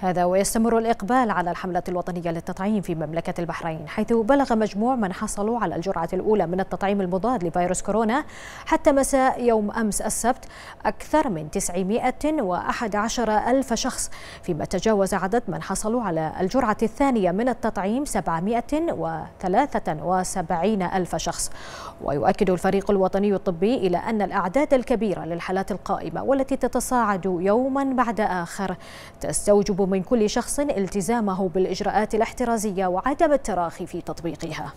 هذا ويستمر الإقبال على الحملة الوطنية للتطعيم في مملكة البحرين حيث بلغ مجموع من حصلوا على الجرعة الأولى من التطعيم المضاد لفيروس كورونا حتى مساء يوم أمس السبت أكثر من 911 ألف شخص فيما تجاوز عدد من حصلوا على الجرعة الثانية من التطعيم 773 ألف شخص. ويؤكد الفريق الوطني الطبي إلى أن الأعداد الكبيرة للحالات القائمة والتي تتصاعد يوما بعد آخر تستوجب من كل شخص التزامه بالإجراءات الاحترازية وعدم التراخي في تطبيقها.